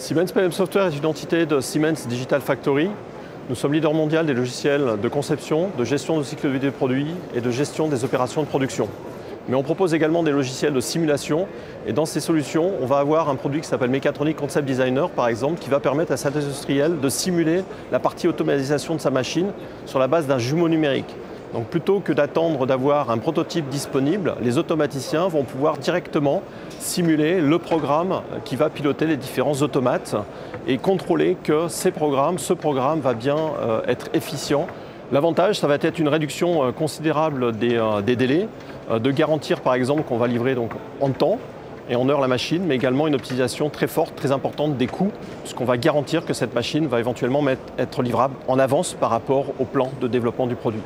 Siemens PM Software est une entité de Siemens Digital Factory. Nous sommes leader mondial des logiciels de conception, de gestion de cycle de vie des produits et de gestion des opérations de production. Mais on propose également des logiciels de simulation et dans ces solutions, on va avoir un produit qui s'appelle Mechatronic Concept Designer par exemple qui va permettre à cet industriel de simuler la partie automatisation de sa machine sur la base d'un jumeau numérique. Donc plutôt que d'attendre d'avoir un prototype disponible, les automaticiens vont pouvoir directement simuler le programme qui va piloter les différents automates et contrôler que ces programmes, ce programme va bien euh, être efficient. L'avantage, ça va être une réduction euh, considérable des, euh, délais, de garantir par exemple qu'on va livrer donc en temps et en heure la machine, mais également une optimisation très forte, très importante des coûts, puisqu'on va garantir que cette machine va éventuellement être livrable en avance par rapport au plan de développement du produit.